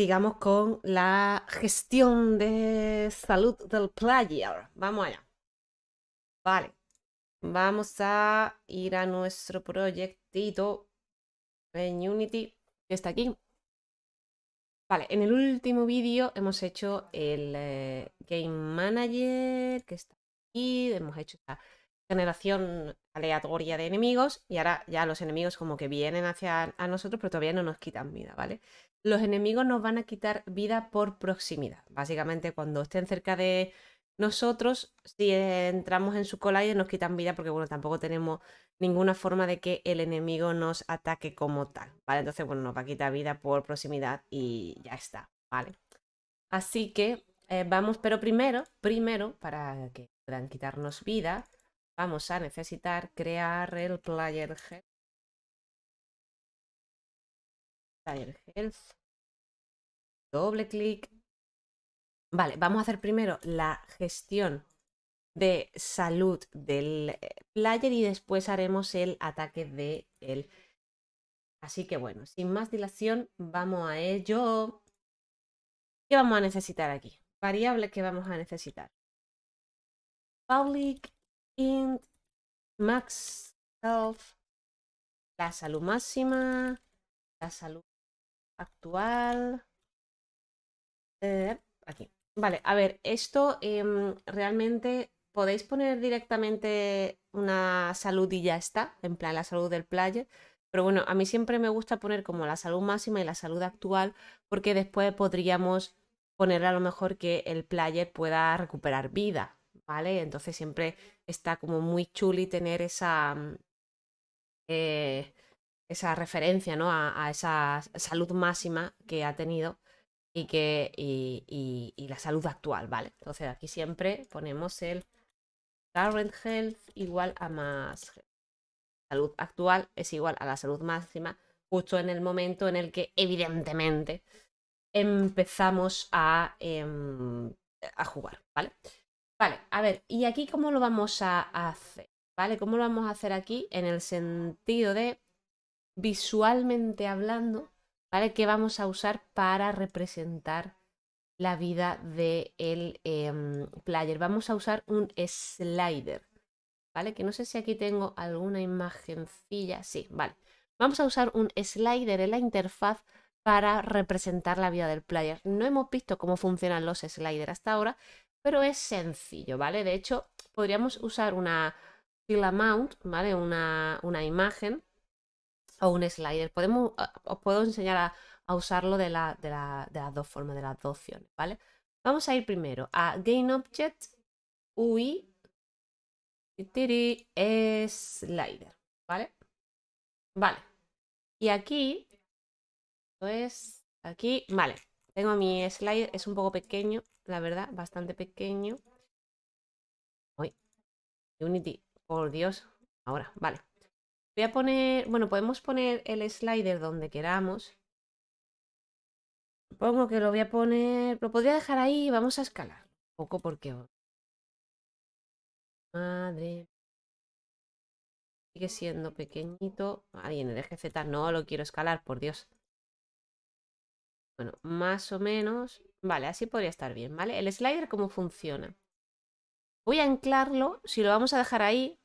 sigamos con la gestión de salud del player. Vamos allá. Vale. Vamos a ir a nuestro proyectito en Unity, que está aquí. Vale, en el último vídeo hemos hecho el eh, Game Manager, que está aquí, hemos hecho esta generación aleatoria de enemigos y ahora ya los enemigos como que vienen hacia a nosotros, pero todavía no nos quitan vida, ¿vale? Los enemigos nos van a quitar vida por proximidad. Básicamente cuando estén cerca de nosotros, si entramos en su collider nos quitan vida porque, bueno, tampoco tenemos ninguna forma de que el enemigo nos ataque como tal, ¿vale? Entonces, bueno, nos va a quitar vida por proximidad y ya está, ¿vale? Así que eh, vamos, pero primero, primero, para que puedan quitarnos vida, vamos a necesitar crear el player health. Player health. Doble clic Vale, vamos a hacer primero la gestión de salud del eh, player y después haremos el ataque de él. Así que bueno, sin más dilación, vamos a ello. ¿Qué vamos a necesitar aquí? Variable que vamos a necesitar. Public int max health, la salud máxima, la salud actual. Eh, aquí. Vale, a ver, esto em, realmente podéis poner directamente una salud y ya está, en plan la salud del player. Pero bueno, a mí siempre me gusta poner como la salud máxima y la salud actual, porque después podríamos poner a lo mejor que el player pueda recuperar vida, ¿vale? Entonces siempre está como muy chuli tener esa, mm, eh, esa referencia, ¿no? a esa salud máxima que ha tenido y, que, y, la salud actual, ¿vale? Entonces aquí siempre ponemos el current health igual a más salud actual es igual a la salud máxima justo en el momento en el que evidentemente empezamos a, em, a jugar, ¿vale? A ver, ¿y aquí cómo lo vamos a hacer? ¿Vale? ¿Cómo lo vamos a hacer aquí? En el sentido de visualmente hablando, ¿vale? Que vamos a usar para representar la vida del de em, player. Vamos a usar un slider, ¿vale? Que no sé si aquí tengo alguna imagencilla. Sí, vale. Vamos a usar un slider en la interfaz para representar la vida del player. No hemos visto cómo funcionan los sliders hasta ahora, pero es sencillo, ¿vale? De hecho, podríamos usar una fila mount, ¿vale? Una, una imagen o un slider. Podemos, ah, os puedo enseñar a, usarlo de, la, de, las dos formas, de las dos opciones, ¿vale? Vamos a ir primero a Gain Object, UI, slider, ¿vale? Vale. Y aquí, pues, aquí, vale. Tengo mi slider, es un poco pequeño, la verdad, bastante pequeño. Uy, Unity, por Dios. Ahora, vale. Voy a poner, bueno, podemos poner el slider donde queramos. Supongo que lo voy a poner, lo podría dejar ahí vamos a escalar. Un poco porque... Madre. Sigue siendo pequeñito. Ahí en el eje Z no lo quiero escalar, por Dios. Bueno, más o menos. Vale, así podría estar bien, ¿vale? El slider, ¿cómo funciona? Voy a anclarlo. Si lo vamos a dejar ahí,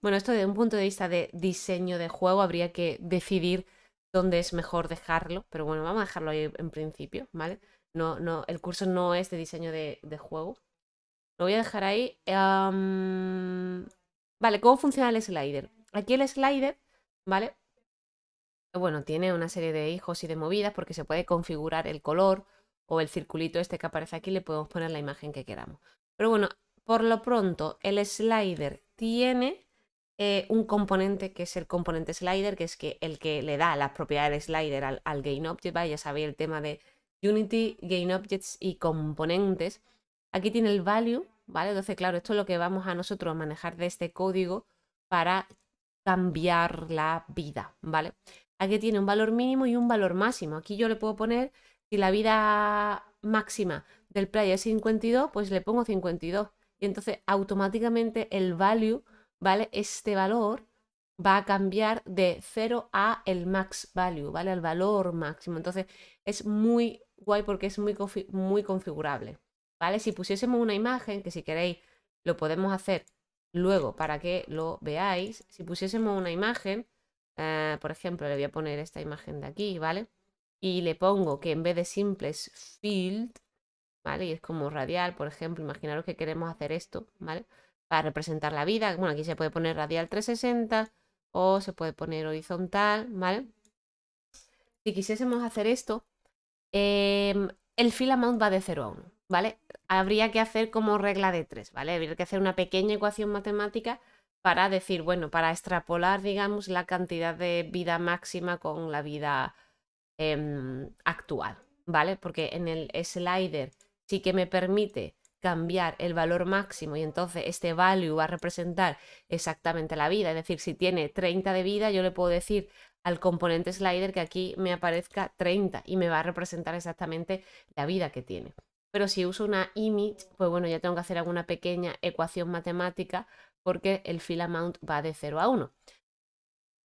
bueno, esto desde un punto de vista de diseño de juego habría que decidir dónde es mejor dejarlo, pero bueno, vamos a dejarlo ahí en principio, ¿vale? No, no, el curso no es de diseño de, juego. Lo voy a dejar ahí. Vale, ¿cómo funciona el slider? Aquí el slider, ¿vale? Bueno, tiene una serie de hijos y de movidas porque se puede configurar el color o el circulito este que aparece aquí, le podemos poner la imagen que queramos. Pero bueno, por lo pronto, el slider tiene eh, un componente que es el componente slider, que es que el que le da las propiedades slider al, al GainObject, ya sabéis el tema de Unity, GainObjects y componentes. Aquí tiene el value, ¿vale? Entonces, claro, esto es lo que vamos a nosotros manejar de este código para cambiar la vida, ¿vale? Aquí tiene un valor mínimo y un valor máximo. Aquí yo le puedo poner, si la vida máxima del player es 52, pues le pongo 52. Y entonces automáticamente el value ¿vale? Este valor va a cambiar de 0 a el max value, ¿vale? El valor máximo. Entonces es muy guay porque es muy, muy configurable, ¿vale? Si pusiésemos una imagen, que si queréis lo podemos hacer luego para que lo veáis, si pusiésemos una imagen, eh, por ejemplo, le voy a poner esta imagen de aquí, ¿vale? Y le pongo que en vez de simples field, ¿vale? Y es como radial, por ejemplo, imaginaros que queremos hacer esto, ¿vale? Para representar la vida, bueno, aquí se puede poner radial 360 o se puede poner horizontal, ¿vale? Si quisiésemos hacer esto, em, el fill amount va de 0 a 1, ¿vale? Habría que hacer como regla de 3, ¿vale? Habría que hacer una pequeña ecuación matemática para decir, bueno, para extrapolar, digamos, la cantidad de vida máxima con la vida em, actual, ¿vale? Porque en el slider sí que me permite cambiar el valor máximo y entonces este value va a representar exactamente la vida. Es decir, si tiene 30 de vida, yo le puedo decir al componente slider que aquí me aparezca 30 y me va a representar exactamente la vida que tiene. Pero si uso una image, pues bueno, ya tengo que hacer alguna pequeña ecuación matemática porque el fill amount va de 0 a 1.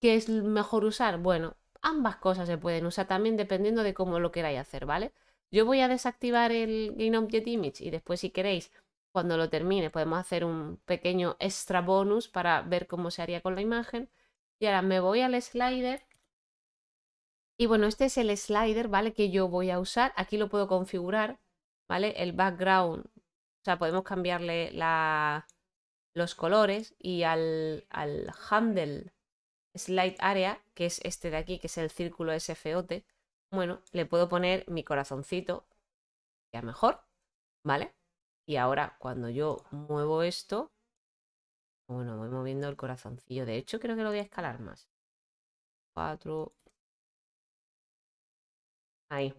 ¿Qué es mejor usar? Bueno, ambas cosas se pueden usar también dependiendo de cómo lo queráis hacer, ¿vale? Yo voy a desactivar el GainObject Image y después si queréis, cuando lo termine, podemos hacer un pequeño extra bonus para ver cómo se haría con la imagen. Y ahora me voy al slider. Y bueno, este es el slider, ¿vale? Que yo voy a usar. Aquí lo puedo configurar, ¿vale? El background. O sea, podemos cambiarle la, los colores y al, al handle slide area, que es este de aquí, que es el círculo SFOT, bueno, le puedo poner mi corazoncito, ya mejor, ¿vale? Y ahora cuando yo muevo esto, bueno, voy moviendo el corazoncillo. De hecho, creo que lo voy a escalar más. Cuatro. Ahí.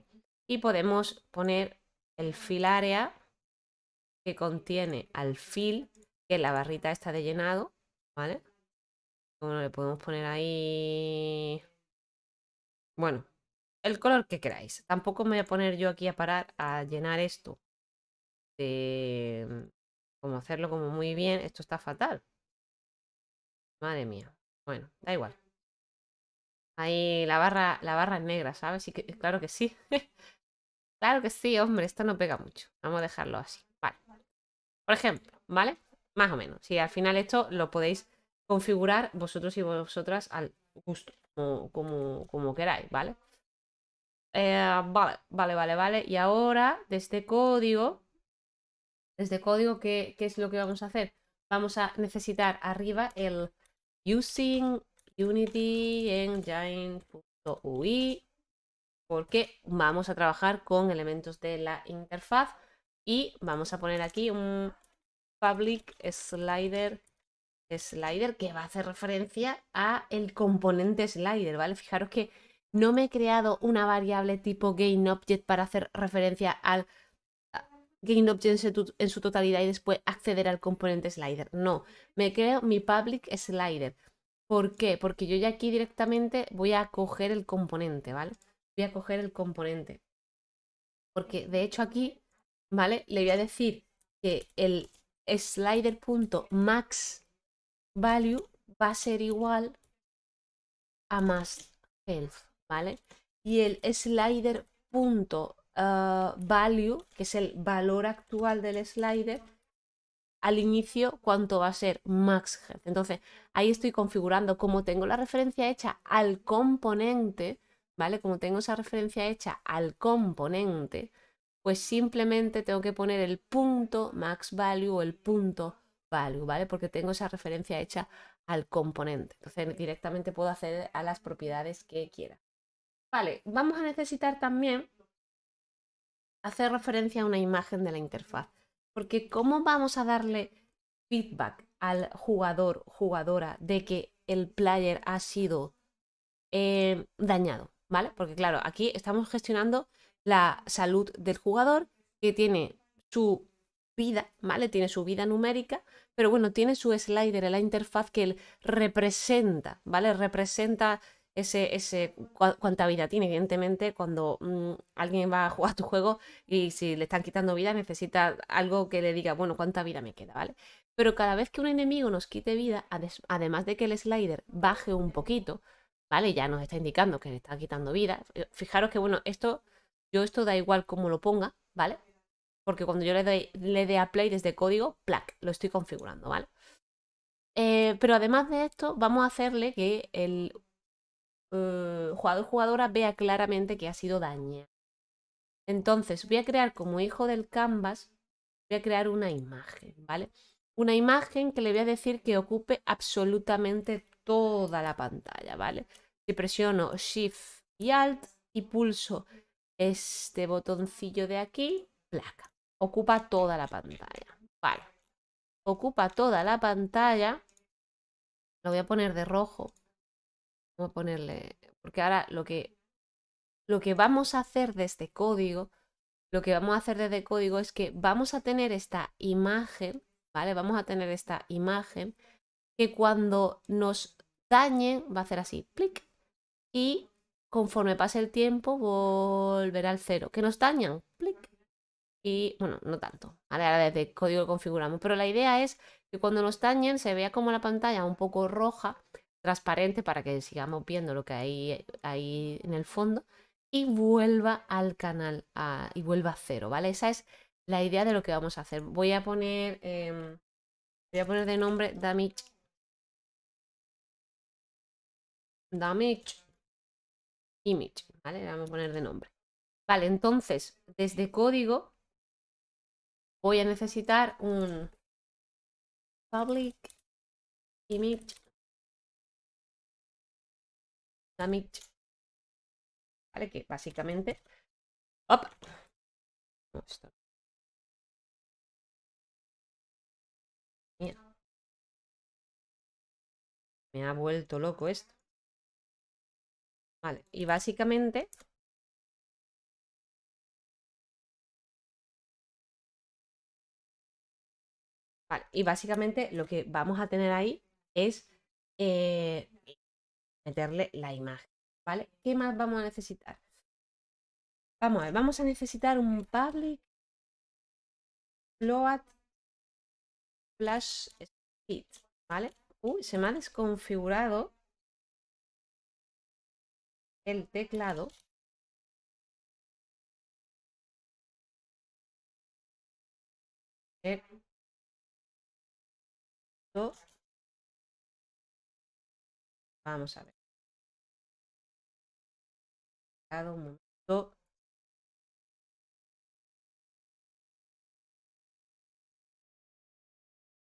Y podemos poner el fill area que contiene al fill, que la barrita esta de llenado, ¿vale? Bueno, le podemos poner ahí... Bueno, el color que queráis. Tampoco me voy a poner yo aquí a parar a llenar esto. De... Como hacerlo como muy bien. Esto está fatal. Madre mía. Bueno, da igual. Ahí la barra, la barra es negra, ¿sabes? que, claro que sí. claro que sí, hombre, esto no pega mucho. Vamos a dejarlo así. Vale. Por ejemplo, ¿vale? Más o menos. Si al final esto lo podéis configurar vosotros y vosotras al gusto, como, como, queráis, ¿vale? Eh, vale, vale, vale, vale. Y ahora, de este código, desde código, ¿qué, ¿qué, es lo que vamos a hacer? Vamos a necesitar arriba el using unity engine.ui porque vamos a trabajar con elementos de la interfaz y vamos a poner aquí un public slider slider que va a hacer referencia a el componente slider, ¿vale? Fijaros que no me he creado una variable tipo GainObject para hacer referencia al GainObject en su, totalidad y después acceder al componente slider. No, me creo mi public slider. ¿Por qué? Porque yo ya aquí directamente voy a coger el componente, ¿vale? Voy a coger el componente. Porque de hecho aquí, ¿vale? Le voy a decir que el slider.max value va a ser igual a más health. ¿vale? Y el slider punto ah, value, que es el valor actual del slider, al inicio cuánto va a ser max health. Entonces, ahí estoy configurando como tengo la referencia hecha al componente, ¿vale? Como tengo esa referencia hecha al componente, pues simplemente tengo que poner el punto max value o el punto value, ¿vale? Porque tengo esa referencia hecha al componente. Entonces, directamente puedo acceder a las propiedades que quiera. Vale, vamos a necesitar también hacer referencia a una imagen de la interfaz. Porque ¿cómo vamos a darle feedback al jugador, jugadora, de que el player ha sido eh, dañado? ¿Vale? Porque claro, aquí estamos gestionando la salud del jugador que tiene su vida, ¿vale? Tiene su vida numérica, pero bueno, tiene su slider en la interfaz que él representa, ¿vale? Representa ese, ese cuánta vida tiene. Evidentemente, cuando mm, alguien va a jugar tu juego y si le están quitando vida, necesita algo que le diga, bueno, cuánta vida me queda, ¿vale? pero cada vez que un enemigo nos quite vida, además de que el slider baje un poquito, ¿vale? Ya nos está indicando que le está quitando vida. Fijaros que, bueno, esto, yo esto da igual cómo lo ponga, ¿vale? Porque cuando yo le, doy, le dé a play desde código, plac, lo estoy configurando, ¿vale? Eh, pero además de esto, vamos a hacerle que el uh, jugador jugadora vea claramente que ha sido dañado. Entonces, voy a crear como hijo del canvas, voy a crear una imagen, ¿vale? Una imagen que le voy a decir que ocupe absolutamente toda la pantalla, ¿vale? Si presiono Shift y Alt y pulso este botoncillo de aquí, placa. Ocupa toda la pantalla. Vale. Ocupa toda la pantalla. Lo voy a poner de rojo. Vamos a ponerle... Porque ahora lo que, lo que vamos a hacer de este código, lo que vamos a hacer desde código es que vamos a tener esta imagen, ¿vale? Vamos a tener esta imagen que cuando nos dañen va a hacer así, plic, y conforme pase el tiempo volverá al cero. ¿Que nos dañan? Y bueno, no tanto. Ahora desde código configuramos. Pero la idea es que cuando nos dañen se vea como la pantalla un poco roja, transparente, para que sigamos viendo lo que hay ahí en el fondo. Y vuelva al canal y vuelva a cero, ¿vale? Esa es la idea de lo que vamos a hacer. Voy a poner, em, voy a poner de nombre damage damage image, ¿vale? vamos a poner de nombre. Vale, entonces, desde código voy a necesitar un public image damage, ¿vale? Que básicamente... ¡Opa! Me ha vuelto loco esto. Vale, y básicamente y básicamente lo que vamos a tener ahí es eh, meterle la imagen, ¿vale? ¿Qué más vamos a necesitar? Vamos a vamos a necesitar un public float flash speed, ¿vale? Uy, se me ha desconfigurado el teclado Vamos a ver. Un momento.